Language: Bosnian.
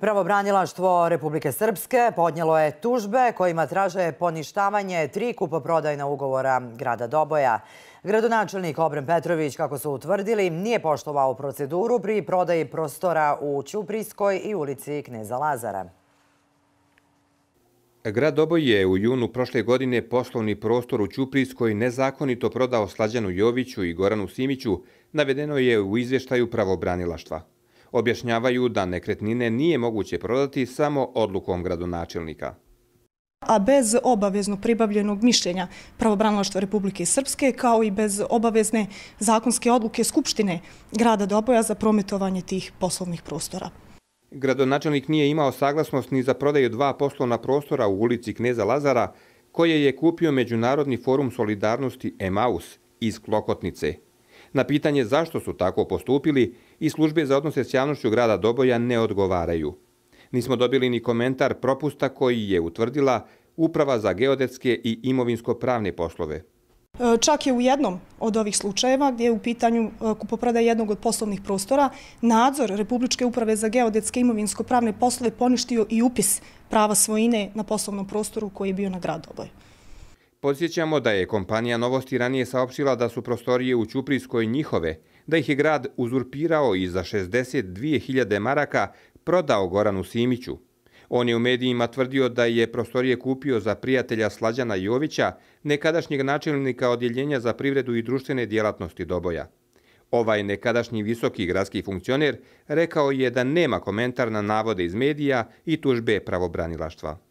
Pravobranilaštvo Republike Srpske podnjelo je tužbe kojima traže poništavanje tri kupoprodajna ugovora grada Doboja. Gradonačelnik Obren Petrović, kako su utvrdili, nije poštovao proceduru pri prodaji prostora u Ćupriskoj i ulici Kneza Lazara. Grad Doboj je u junu prošle godine poslovni prostor u Ćupriskoj nezakonito prodao Slađanu Joviću i Goranu Simiću, navedeno je u izvještaju pravobranilaštva objašnjavaju da nekretnine nije moguće prodati samo odlukom gradonačelnika. A bez obavezno pribavljenog mišljenja pravobranilaštva Republike Srpske, kao i bez obavezne zakonske odluke Skupštine grada Doboja za prometovanje tih poslovnih prostora. Gradonačelnik nije imao saglasnost ni za prodaju dva poslovna prostora u ulici Kneza Lazara, koje je kupio Međunarodni forum solidarnosti EMAUS iz Klokotnice. Na pitanje zašto su tako postupili i službe za odnose s javnošću grada Doboja ne odgovaraju. Nismo dobili ni komentar propusta koji je utvrdila Uprava za geodetske i imovinsko-pravne poslove. E, čak je u jednom od ovih slučajeva gdje je u pitanju e, kupoprada jednog od poslovnih prostora nadzor Republičke uprave za geodetske i imovinsko-pravne poslove poništio i upis prava svojine na poslovnom prostoru koji je bio na grad Doboju. Podsjećamo da je kompanija Novosti ranije saopštila da su prostorije u Ćupriskoj njihove, da ih je grad uzurpirao i za 62.000 maraka prodao Goranu Simiću. On je u medijima tvrdio da je prostorije kupio za prijatelja Slađana Jovića, nekadašnjeg načelnika odjeljenja za privredu i društvene djelatnosti Doboja. Ovaj nekadašnji visoki gradski funkcioner rekao je da nema komentar na navode iz medija i tužbe pravobranilaštva.